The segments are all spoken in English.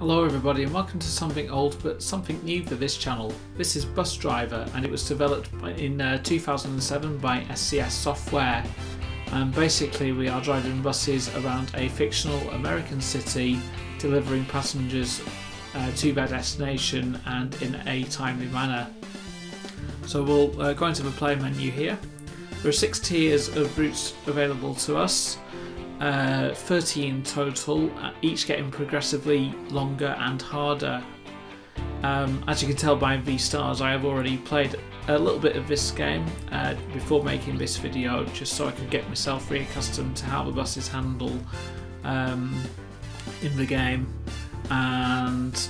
Hello everybody and welcome to something old but something new for this channel. This is Bus Driver and it was developed in uh, 2007 by SCS Software. And basically we are driving buses around a fictional American city delivering passengers uh, to their destination and in a timely manner. So we'll uh, go into the play menu here. There are six tiers of routes available to us uh, 30 in total, uh, each getting progressively longer and harder. Um, as you can tell by V stars, I have already played a little bit of this game uh, before making this video, just so I could get myself reaccustomed to how the buses handle um, in the game. And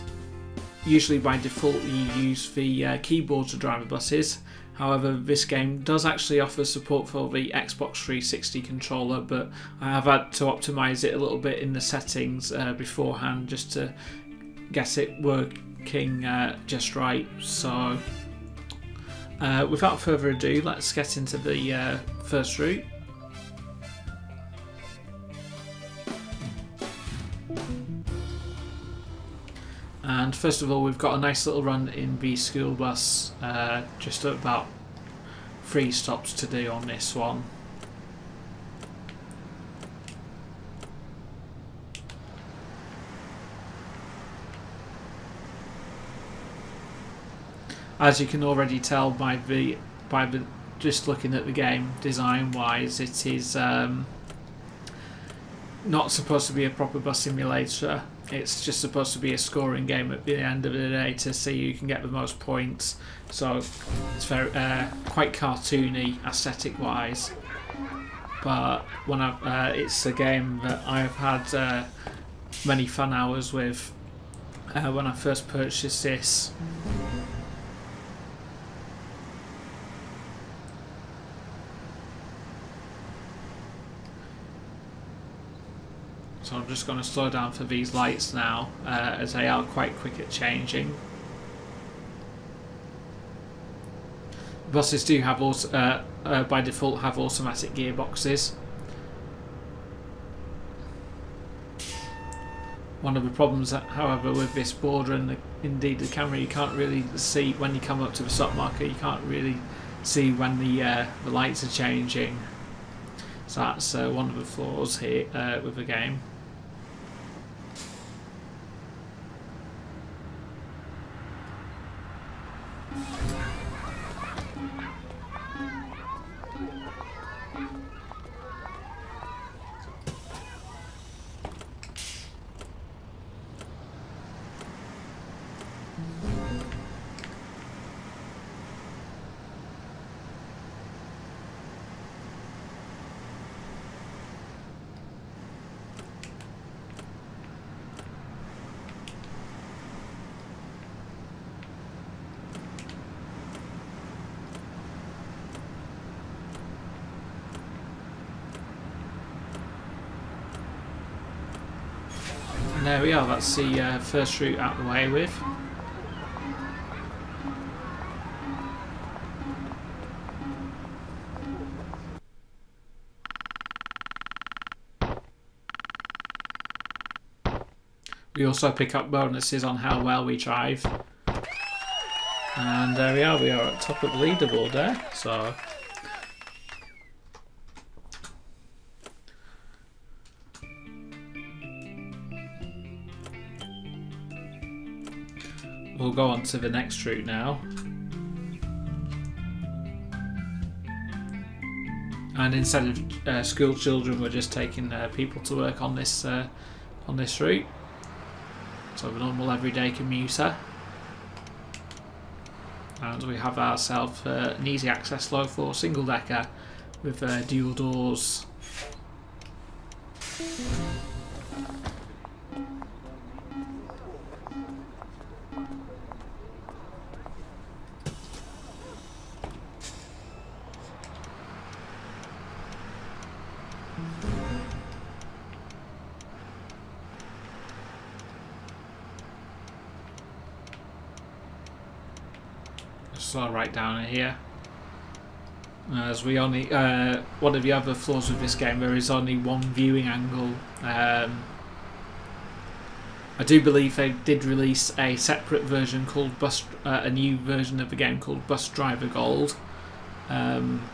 usually by default, you use the uh, keyboard to drive the buses. However, this game does actually offer support for the Xbox 360 controller, but I have had to optimize it a little bit in the settings uh, beforehand just to get it working uh, just right. So, uh, without further ado, let's get into the uh, first route. And first of all, we've got a nice little run in the school bus, uh, just about three stops to do on this one. As you can already tell by the by the just looking at the game design wise, it is um, not supposed to be a proper bus simulator it's just supposed to be a scoring game at the end of the day to see who can get the most points. So it's very uh, quite cartoony aesthetic wise. But when uh, it's a game that I've had uh, many fun hours with uh, when I first purchased this. So I'm just going to slow down for these lights now, uh, as they are quite quick at changing. Buses do have, uh, uh, by default, have automatic gearboxes. One of the problems, however, with this border and the, indeed the camera, you can't really see when you come up to the stop marker. You can't really see when the uh, the lights are changing. So that's uh, one of the flaws here uh, with the game. And there we are, that's the uh, first route out the way with. We also pick up bonuses on how well we drive. And there we are, we are at top of the leaderboard there, so go on to the next route now. And instead of uh, school children, we're just taking uh, people to work on this uh, on this route. So the normal everyday commuter. And we have ourselves uh, an easy access low floor single decker with uh, dual doors. So right down here. As we only, uh, one of the other flaws with this game, there is only one viewing angle. Um, I do believe they did release a separate version called Bus, uh, a new version of the game called Bus Driver Gold, um,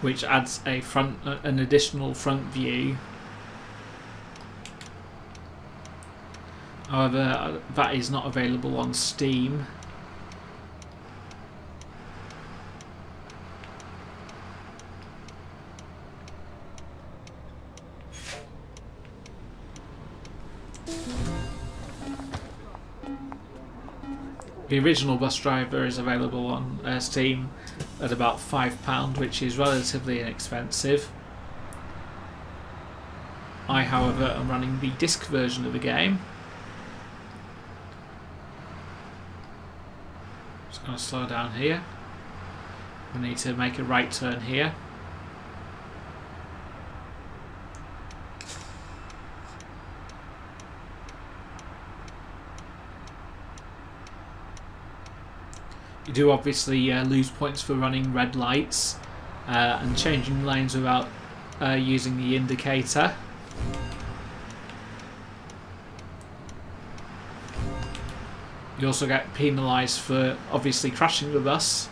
which adds a front, uh, an additional front view. However, uh, that is not available on Steam. The original bus driver is available on uh, Steam at about £5, which is relatively inexpensive. I, however, am running the disc version of the game. Just going to slow down here. We need to make a right turn here. You do obviously uh, lose points for running red lights uh, and changing lanes without uh, using the indicator. You also get penalised for obviously crashing the bus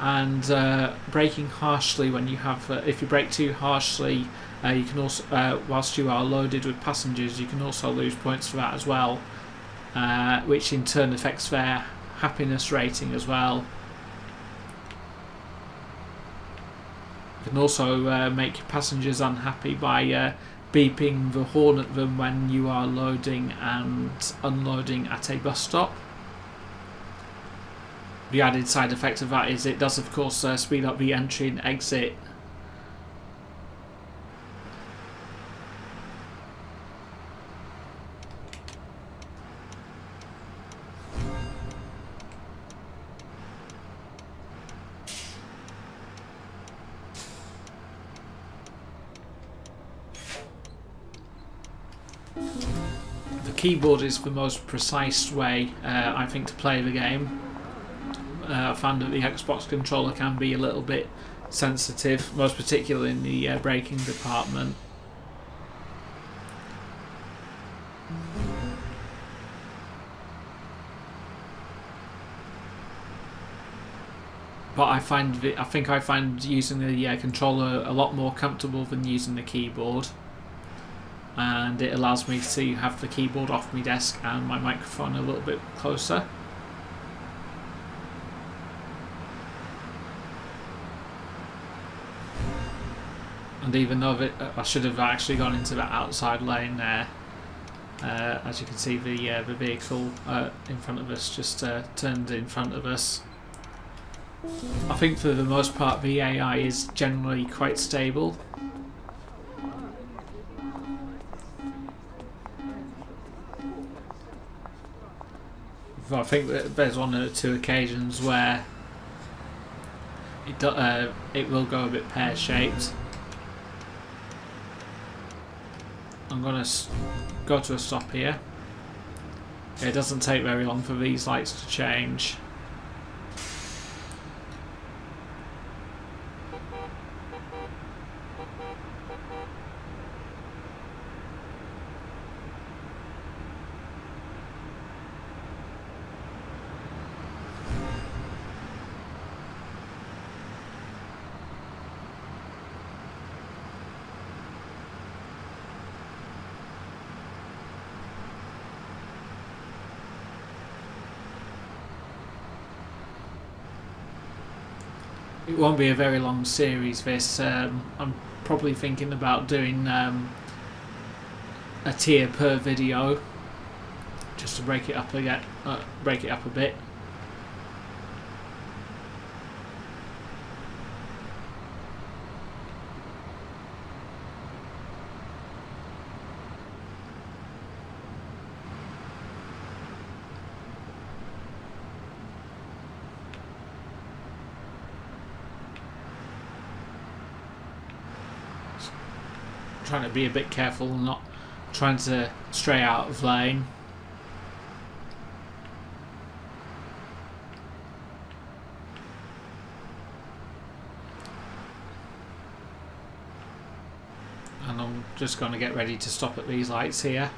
and uh, braking harshly when you have, uh, if you brake too harshly, uh, you can also, uh, whilst you are loaded with passengers, you can also lose points for that as well, uh, which in turn affects their happiness rating as well. You can also uh, make passengers unhappy by uh, beeping the horn at them when you are loading and unloading at a bus stop. The added side effect of that is it does of course uh, speed up the entry and exit keyboard is the most precise way, uh, I think, to play the game. Uh, I found that the Xbox controller can be a little bit sensitive, most particularly in the uh, braking department. But I find the, I think I find using the uh, controller a lot more comfortable than using the keyboard and it allows me to have the keyboard off my desk and my microphone a little bit closer. And even though it, I should have actually gone into that outside lane there, uh, as you can see the uh, the vehicle uh, in front of us just uh, turned in front of us. I think for the most part the AI is generally quite stable I think there's one or two occasions where it uh, it will go a bit pear shaped. I'm gonna go to a stop here. It doesn't take very long for these lights to change. Won't be a very long series. This um, I'm probably thinking about doing um, a tier per video, just to break it up again, uh, break it up a bit. Be a bit careful not trying to stray out of lane. And I'm just going to get ready to stop at these lights here.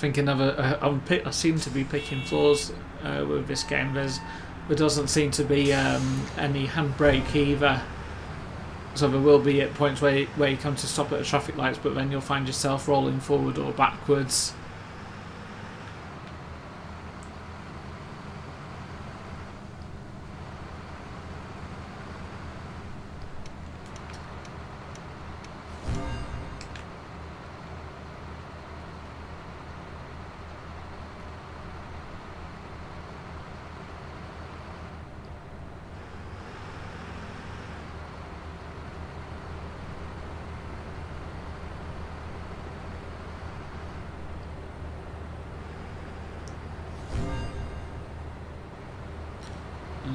And uh, I think another, uh, pick, I seem to be picking flaws uh, with this game. There's, there doesn't seem to be um, any handbrake either. So there will be at points where where you come to stop at the traffic lights, but then you'll find yourself rolling forward or backwards.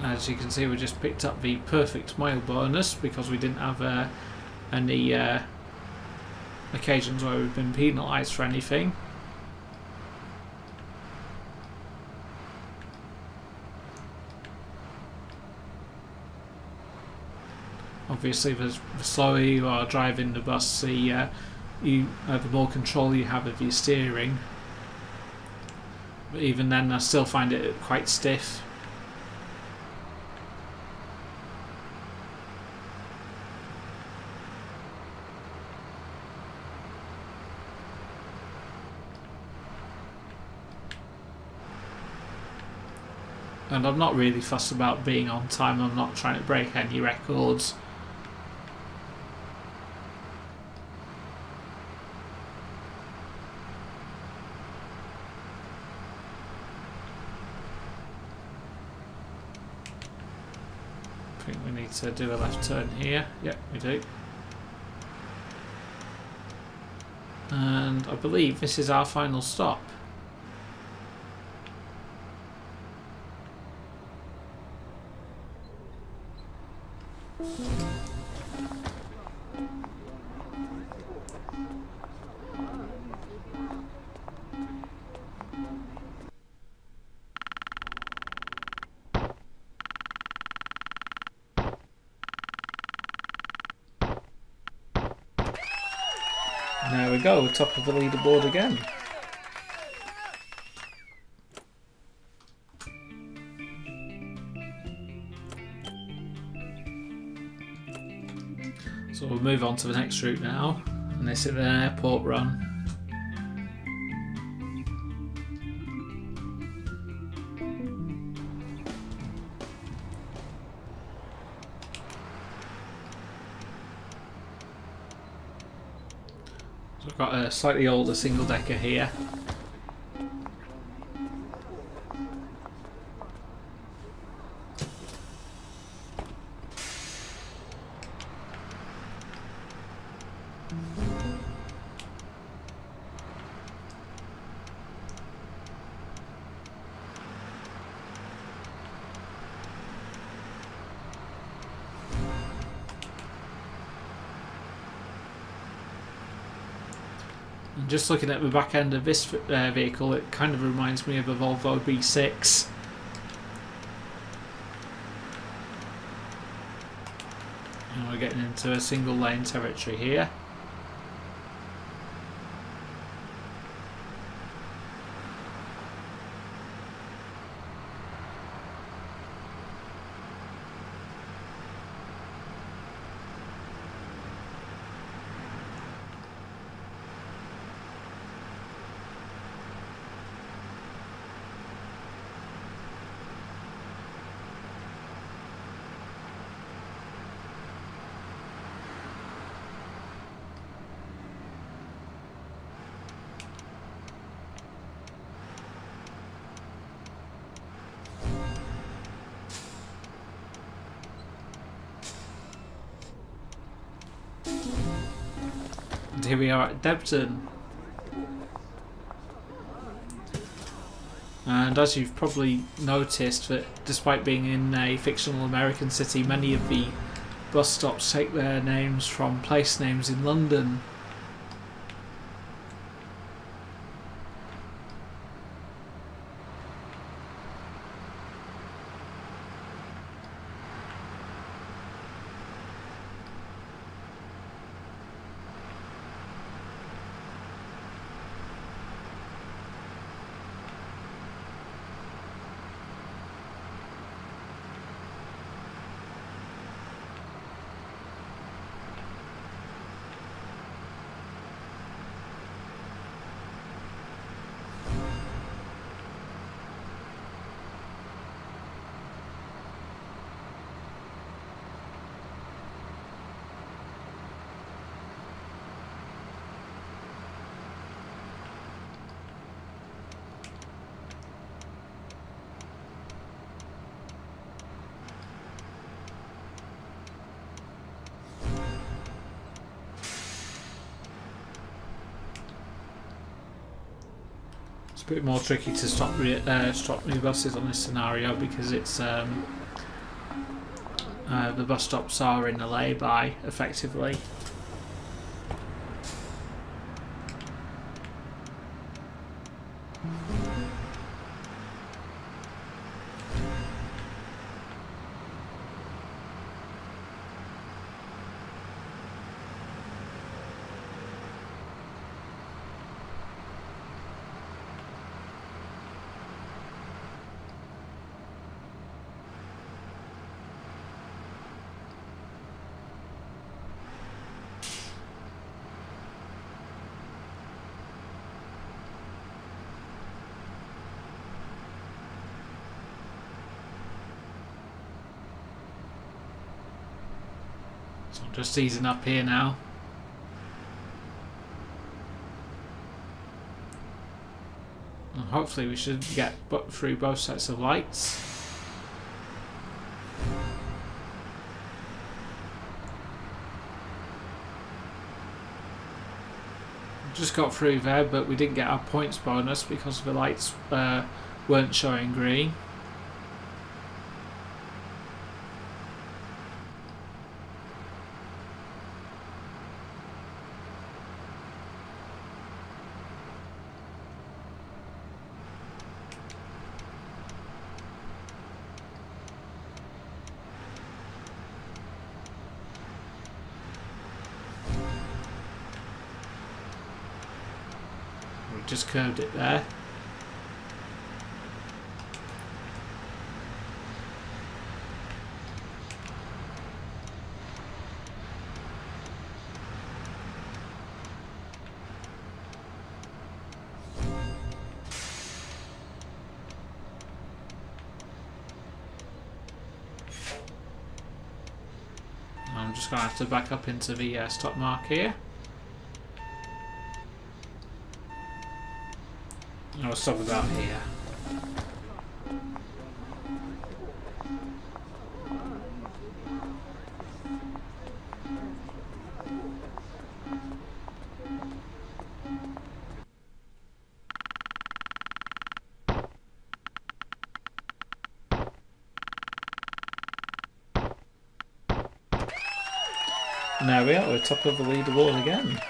And as you can see, we just picked up the perfect mile bonus because we didn't have uh, any uh, occasions where we've been penalised for anything. Obviously, the, the slower you are driving the bus, the, uh, you, uh, the more control you have of your steering. But even then, I still find it quite stiff. And I'm not really fussed about being on time. I'm not trying to break any records. I think we need to do a left turn here. Yep, we do. And I believe this is our final stop. Top of the leaderboard again. So we'll move on to the next route now, and this is an airport run. Slightly older single decker here. Just looking at the back end of this uh, vehicle, it kind of reminds me of a Volvo B6. And we're getting into a single lane territory here. Here we are at Debden. And as you've probably noticed that despite being in a fictional American city, many of the bus stops take their names from place names in London. It's a bit more tricky to stop re- uh, stop new buses on this scenario because it's um, uh, the bus stops are in a lay-by effectively. So I'm just easing up here now. And hopefully we should get through both sets of lights. Just got through there, but we didn't get our points bonus because the lights uh, weren't showing green. Just curved it there. I'm just going to have to back up into the uh, stop mark here. Stop about here. There we are, we're top of the leaderboard again.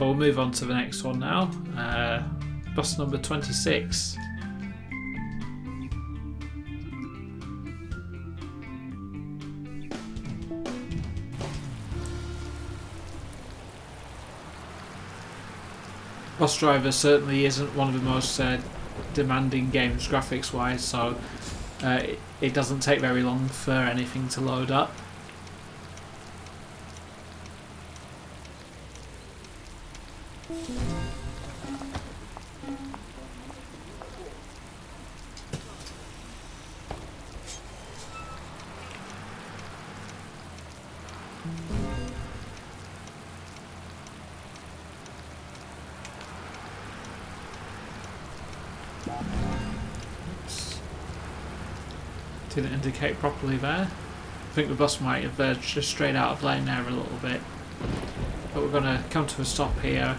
So we'll move on to the next one now. Uh, bus number 26. Bus Driver certainly isn't one of the most uh, demanding games graphics wise, so uh, it, it doesn't take very long for anything to load up. Oops. Didn't indicate properly there. I think the bus might have uh, just strayed out of lane there a little bit. But we're going to come to a stop here.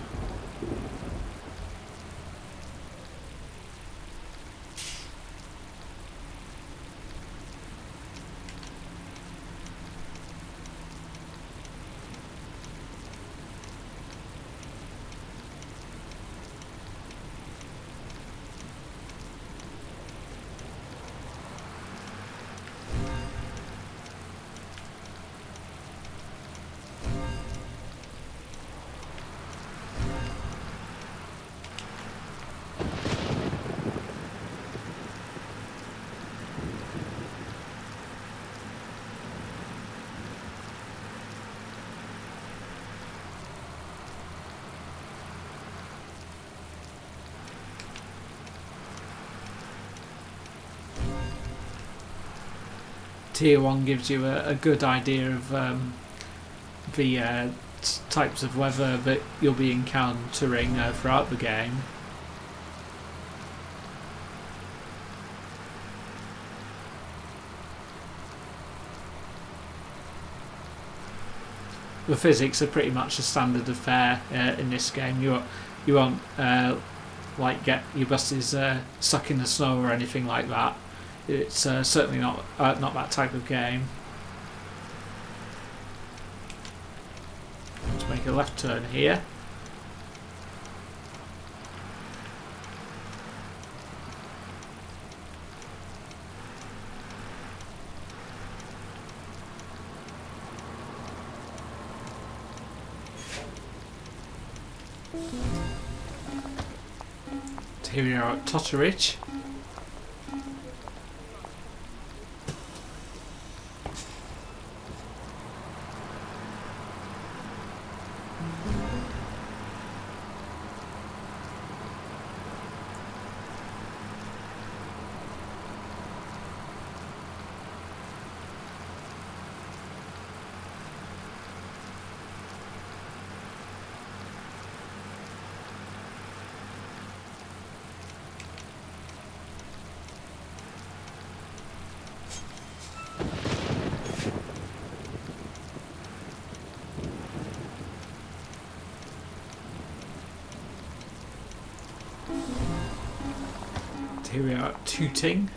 Tier 1 gives you a, a good idea of um, the uh, types of weather that you'll be encountering uh, throughout the game. the physics are pretty much a standard of fare uh, in this game. You you won't uh, like get your buses uh, stuck in the snow or anything like that. It's uh, certainly not uh, not that type of game. Let's make a left turn here. Here we are at Totteridge. Here we are at Tooting.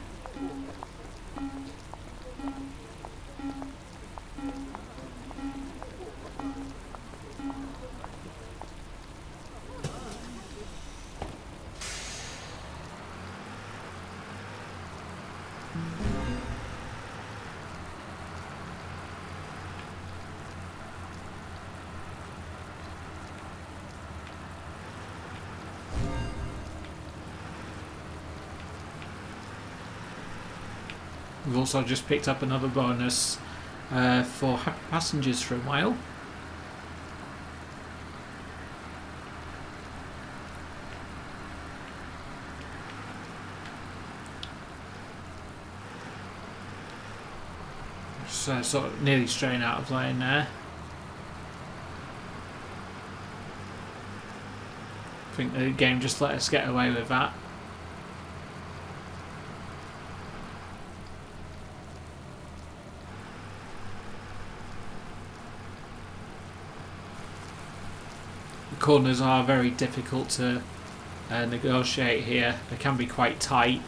Also just picked up another bonus uh, for happy passengers for a while. So sort of nearly straight out of lane there. I think the game just let us get away with that. Corners are very difficult to uh, negotiate here. They can be quite tight.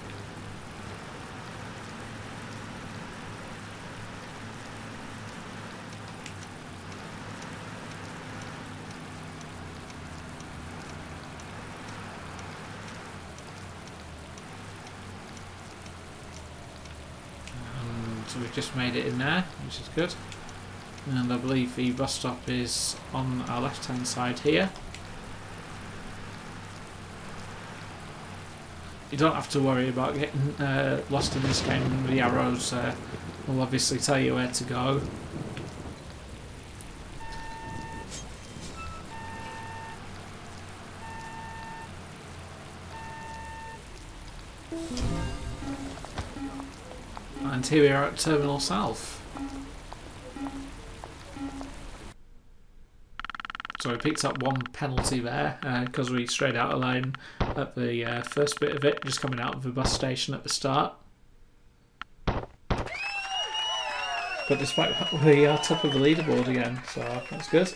And so we've just made it in there, which is good. And I believe the bus stop is on our left hand side here. You don't have to worry about getting uh, lost in this game. The arrows uh, will obviously tell you where to go. And here we are at Terminal South. So we picked up one penalty there because uh, we strayed out of line at the uh, first bit of it, just coming out of the bus station at the start. But despite that, we are top of the leaderboard again, so that's good.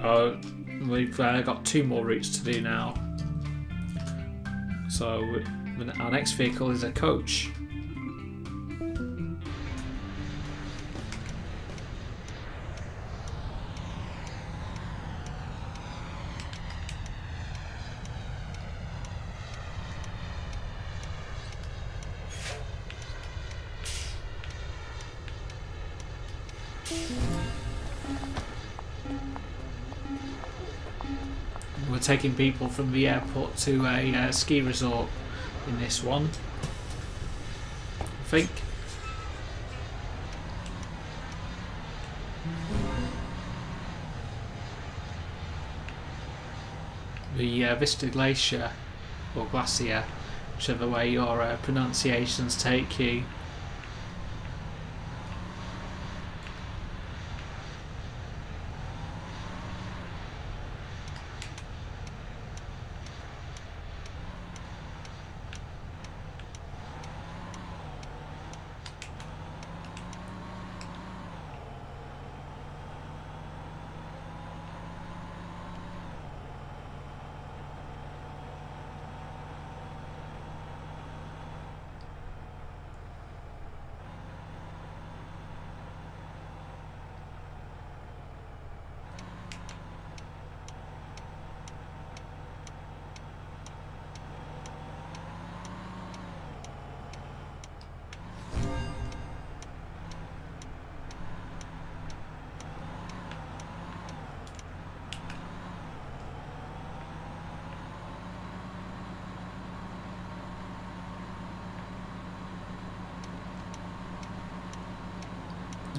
Uh, we've uh, got two more routes to do now. So our next vehicle is a coach. We're taking people from the airport to a uh, ski resort in this one. I think. The uh, Vista Glacier, or Glacier, whichever way your uh, pronunciations take you.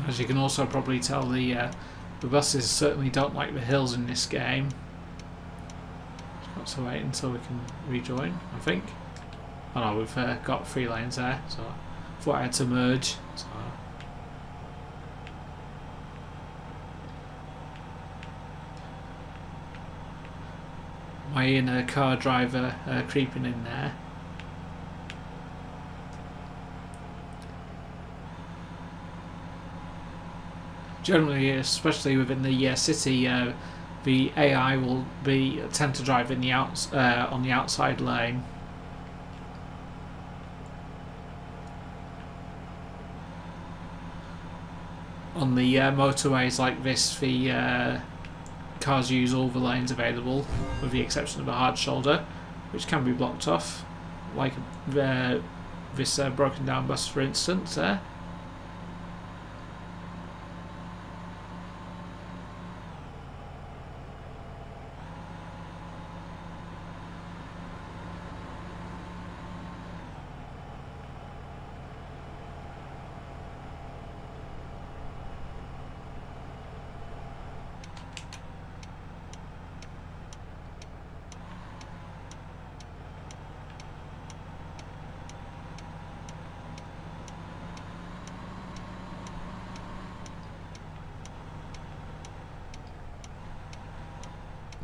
As you can also probably tell, the uh, the buses certainly don't like the hills in this game. Got to wait until we can rejoin, I think. Oh no, we've uh, got three lanes there, so I thought I had to merge. So. My inner car driver uh, creeping in there. Generally, especially within the uh, city, uh, the AI will be tend to drive in the outs uh, on the outside lane. On the uh, motorways like this, the uh, cars use all the lanes available, with the exception of a hard shoulder, which can be blocked off, like uh, this broken down bus, for instance. There.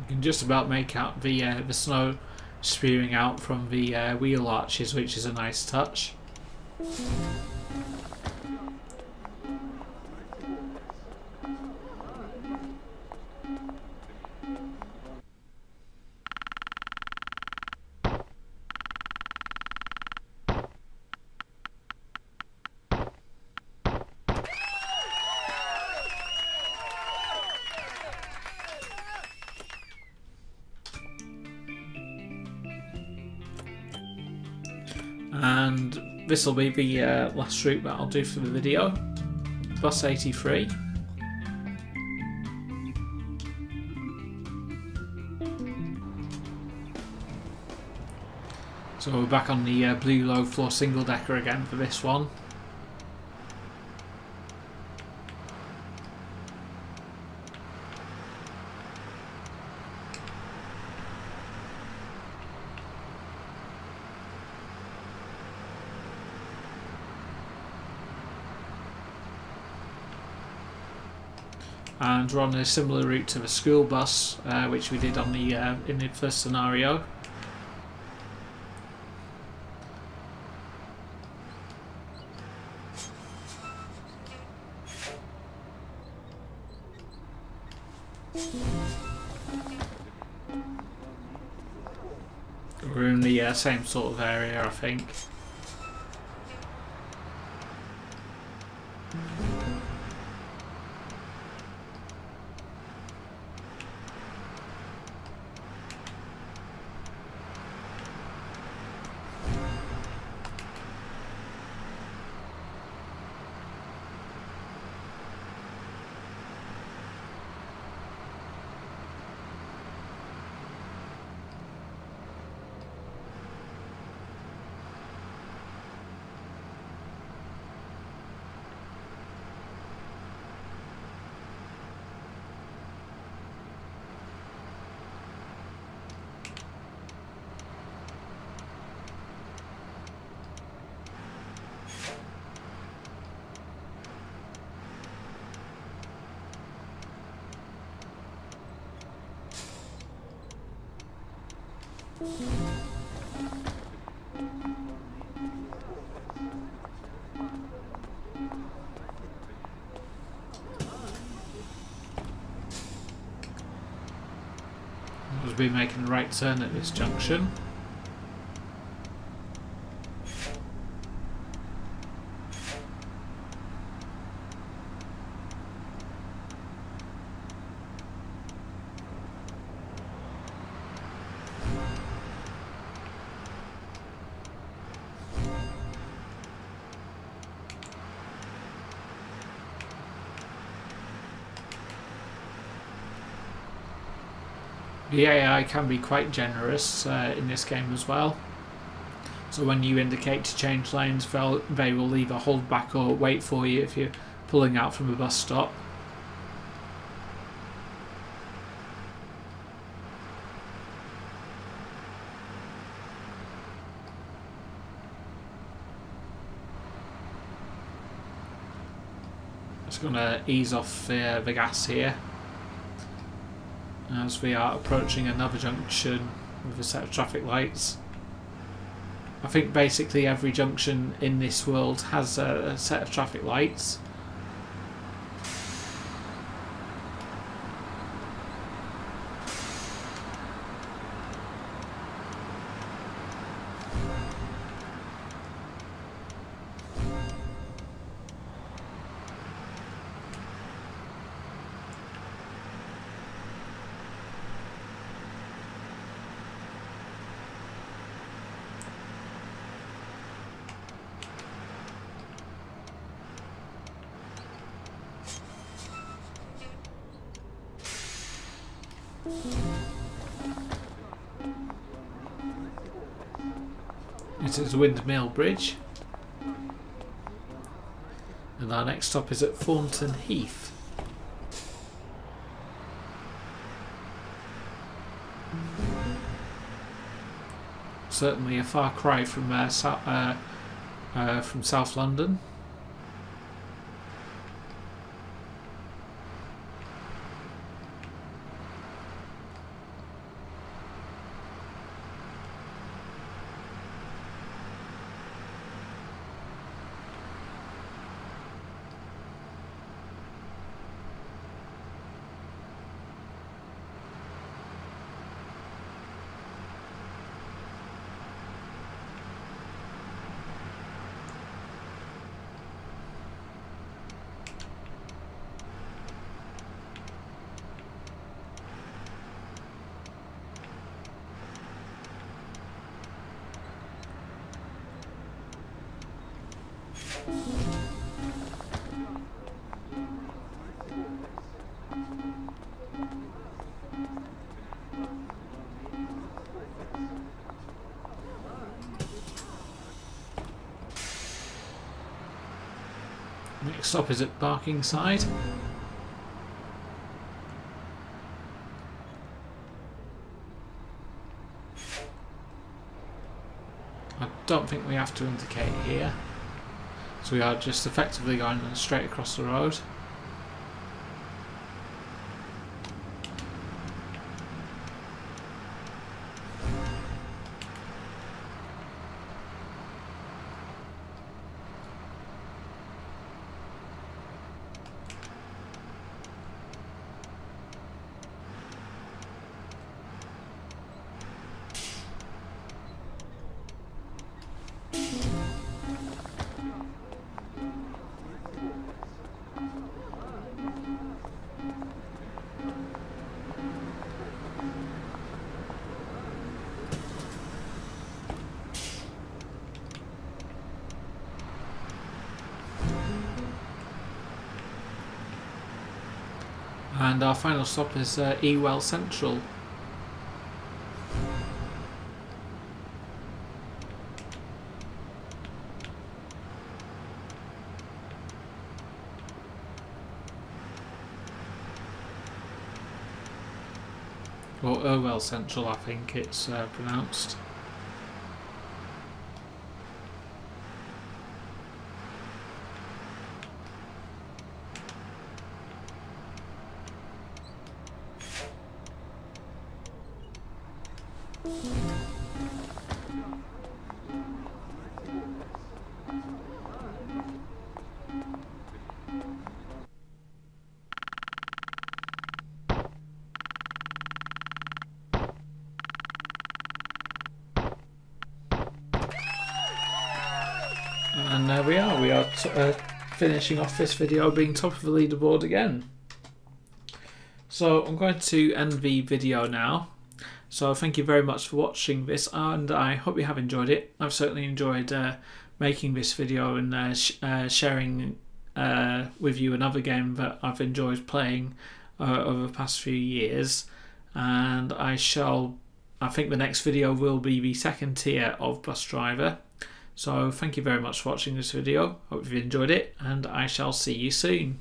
can just about make out the uh, the snow spewing out from the uh, wheel arches, which is a nice touch. And this will be the uh, last route that I'll do for the video. Bus 83. So we're back on the uh, blue low floor single decker again for this one. And on a similar route to the school bus, uh, which we did on the uh, in the first scenario. We're in the uh, same sort of area, I think. We'll be making the right turn at this junction. The AI can be quite generous uh, in this game as well. So when you indicate to change lanes, they'll, they will either hold back or wait for you if you're pulling out from a bus stop. Just going to ease off the gas here as we are approaching another junction with a set of traffic lights. I think basically every junction in this world has a, set of traffic lights. Windmill Bridge. And our next stop is at Thornton Heath. Certainly a far cry from uh, uh, uh, from South London. Next stop is at Barkingside. I don't think we have to indicate here. So we are just effectively going straight across the road. And our final stop is uh, Ewell Central. Or Irwell Central, I think it's uh, pronounced. And there we are, we are uh, finishing off this video being top of the leaderboard again. So I'm going to end the video now. So thank you very much for watching this and I hope you have enjoyed it. I've certainly enjoyed uh, making this video and uh, sh uh, sharing uh, with you another game that I've enjoyed playing uh, over the past few years. And I shall, I think the next video will be the second tier of Bus Driver. So thank you very much for watching this video. Hope you've enjoyed it and I shall see you soon.